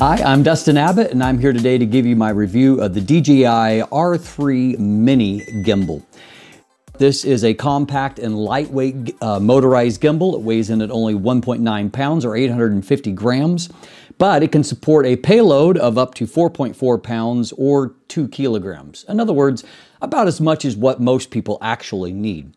Hi, I'm Dustin Abbott, and I'm here today to give you my review of the DJI R3 Mini Gimbal. This is a compact and lightweight uh, motorized gimbal. It weighs in at only 1.9 pounds or 850 grams, but it can support a payload of up to 4.4 pounds or 2 kilograms. In other words, about as much as what most people actually need.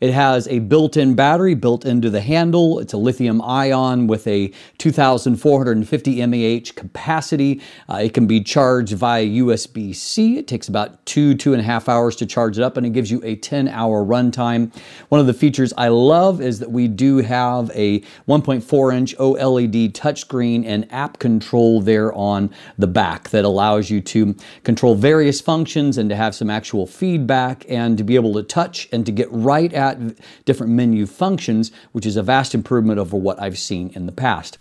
It has a built-in battery built into the handle. It's a lithium ion with a 2,450 mAh capacity. Uh, it can be charged via USB-C. It takes about two, two and a half hours to charge it up and it gives you a 10 hour runtime. One of the features I love is that we do have a 1.4 inch OLED touchscreen and app control there on the back that allows you to control various functions and to have some actual feedback and to be able to touch and to get right at different menu functions, which is a vast improvement over what I've seen in the past.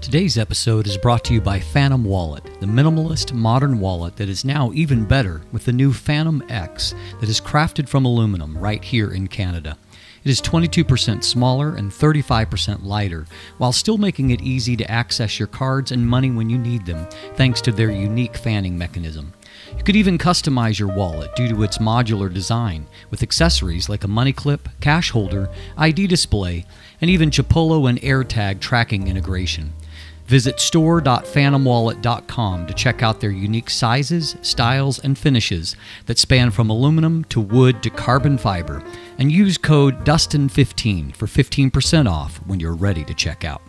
Today's episode is brought to you by Fantom Wallet, the minimalist modern wallet that is now even better with the new Fantom X that is crafted from aluminum right here in Canada. It is 22% smaller and 35% lighter, while still making it easy to access your cards and money when you need them, thanks to their unique fanning mechanism. You could even customize your wallet due to its modular design, with accessories like a money clip, cash holder, ID display, and even Chipolo and AirTag tracking integration. Visit store.fantomwallet.com to check out their unique sizes, styles, and finishes that span from aluminum to wood to carbon fiber, and use code DUSTIN15 for 15% off when you're ready to check out.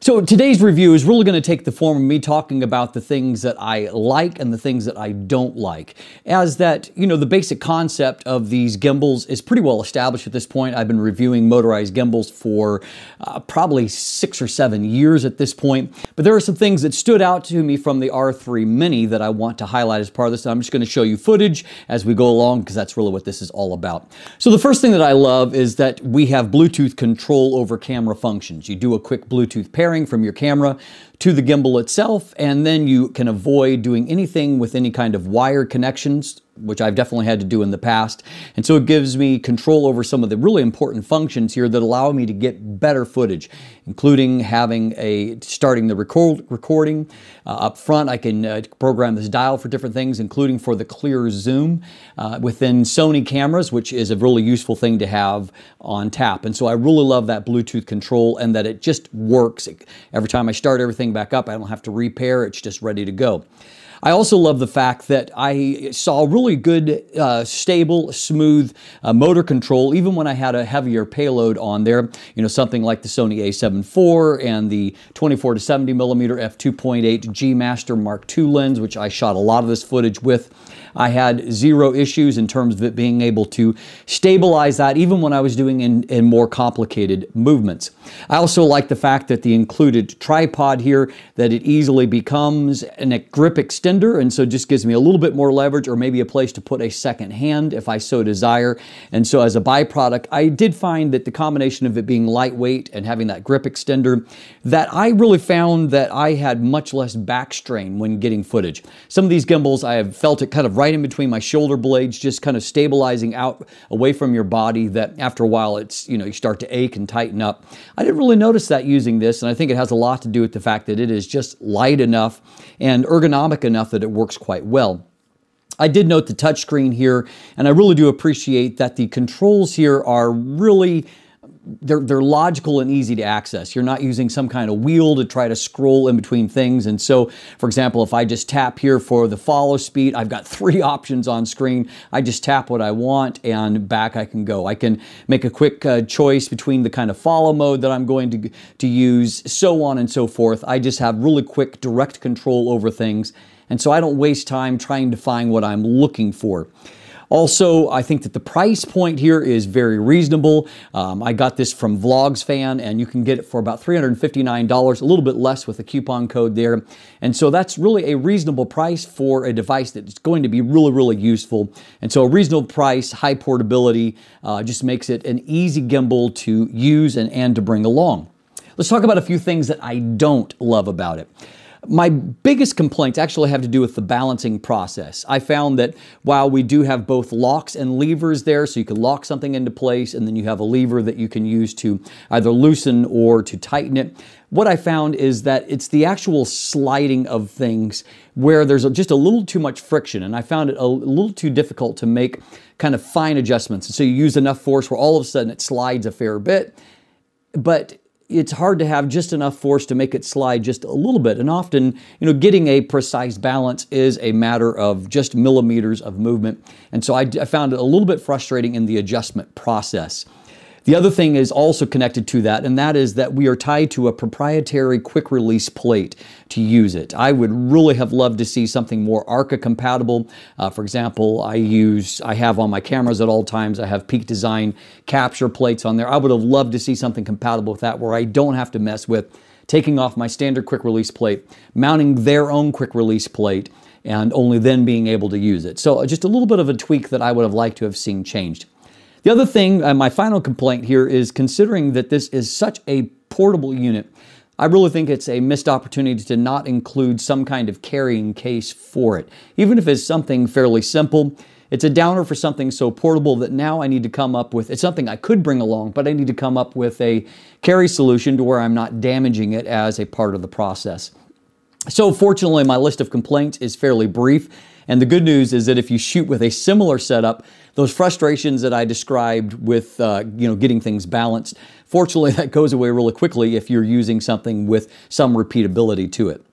So today's review is really going to take the form of me talking about the things that I like and the things that I don't like. As that, you know, the basic concept of these gimbals is pretty well established at this point. I've been reviewing motorized gimbals for uh, probably six or seven years at this point. But there are some things that stood out to me from the R3 Mini that I want to highlight as part of this. I'm just going to show you footage as we go along because that's really what this is all about. So the first thing that I love is that we have Bluetooth control over camera functions. You do a quick Bluetooth from your camera to the gimbal itself, and then you can avoid doing anything with any kind of wire connections which I've definitely had to do in the past. And so it gives me control over some of the really important functions here that allow me to get better footage, including having a starting the record, recording. Uh, up front, I can uh, program this dial for different things, including for the clear zoom uh, within Sony cameras, which is a really useful thing to have on tap. And so I really love that Bluetooth control and that it just works. Every time I start everything back up, I don't have to repair, it's just ready to go. I also love the fact that I saw really good, uh, stable, smooth uh, motor control, even when I had a heavier payload on there. You know, something like the Sony a7 IV and the 24 to 70 millimeter f2.8 G Master Mark II lens, which I shot a lot of this footage with. I had zero issues in terms of it being able to stabilize that even when I was doing in, in more complicated movements. I also like the fact that the included tripod here, that it easily becomes a grip extender and so just gives me a little bit more leverage or maybe a place to put a second hand if I so desire. And so as a byproduct, I did find that the combination of it being lightweight and having that grip extender, that I really found that I had much less back strain when getting footage. Some of these gimbals, I have felt it kind of right in between my shoulder blades, just kind of stabilizing out away from your body that after a while it's, you know, you start to ache and tighten up. I didn't really notice that using this, and I think it has a lot to do with the fact that it is just light enough and ergonomic enough that it works quite well. I did note the touchscreen here, and I really do appreciate that the controls here are really they're, they're logical and easy to access. You're not using some kind of wheel to try to scroll in between things. And so, for example, if I just tap here for the follow speed, I've got three options on screen. I just tap what I want and back I can go. I can make a quick uh, choice between the kind of follow mode that I'm going to, to use, so on and so forth. I just have really quick direct control over things. And so I don't waste time trying to find what I'm looking for. Also, I think that the price point here is very reasonable. Um, I got this from VlogsFan, and you can get it for about $359, a little bit less with the coupon code there. And so that's really a reasonable price for a device that's going to be really, really useful. And so a reasonable price, high portability, uh, just makes it an easy gimbal to use and, and to bring along. Let's talk about a few things that I don't love about it. My biggest complaints actually have to do with the balancing process. I found that while we do have both locks and levers there, so you can lock something into place and then you have a lever that you can use to either loosen or to tighten it, what I found is that it's the actual sliding of things where there's just a little too much friction. And I found it a little too difficult to make kind of fine adjustments. And so you use enough force where all of a sudden it slides a fair bit. But it's hard to have just enough force to make it slide just a little bit. And often, you know, getting a precise balance is a matter of just millimeters of movement. And so I, I found it a little bit frustrating in the adjustment process. The other thing is also connected to that, and that is that we are tied to a proprietary quick release plate to use it. I would really have loved to see something more ARCA compatible. Uh, for example, I use, I have on my cameras at all times, I have Peak Design capture plates on there. I would have loved to see something compatible with that where I don't have to mess with taking off my standard quick release plate, mounting their own quick release plate, and only then being able to use it. So just a little bit of a tweak that I would have liked to have seen changed. The other thing, uh, my final complaint here is considering that this is such a portable unit, I really think it's a missed opportunity to not include some kind of carrying case for it. Even if it's something fairly simple, it's a downer for something so portable that now I need to come up with, it's something I could bring along, but I need to come up with a carry solution to where I'm not damaging it as a part of the process. So fortunately, my list of complaints is fairly brief. And the good news is that if you shoot with a similar setup, those frustrations that I described with uh, you know getting things balanced, fortunately that goes away really quickly if you're using something with some repeatability to it.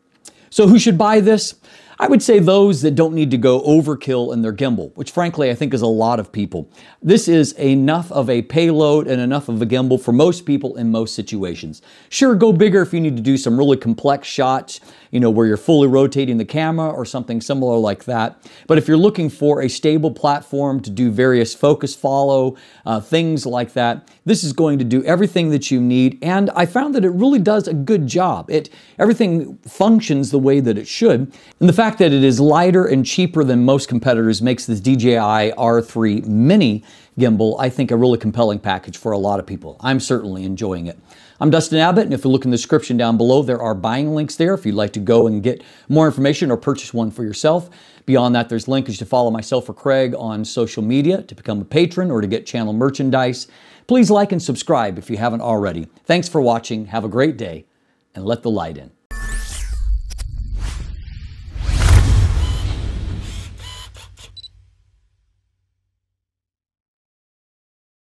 So who should buy this? I would say those that don't need to go overkill in their gimbal, which frankly I think is a lot of people. This is enough of a payload and enough of a gimbal for most people in most situations. Sure, go bigger if you need to do some really complex shots, you know, where you're fully rotating the camera or something similar like that. But if you're looking for a stable platform to do various focus follow, uh, things like that, this is going to do everything that you need. And I found that it really does a good job. It Everything functions the way that it should. And the fact that it is lighter and cheaper than most competitors makes this DJI R3 Mini gimbal, I think, a really compelling package for a lot of people. I'm certainly enjoying it. I'm Dustin Abbott, and if you look in the description down below, there are buying links there if you'd like to go and get more information or purchase one for yourself. Beyond that, there's linkage to follow myself or Craig on social media, to become a patron, or to get channel merchandise. Please like and subscribe if you haven't already. Thanks for watching. Have a great day, and let the light in.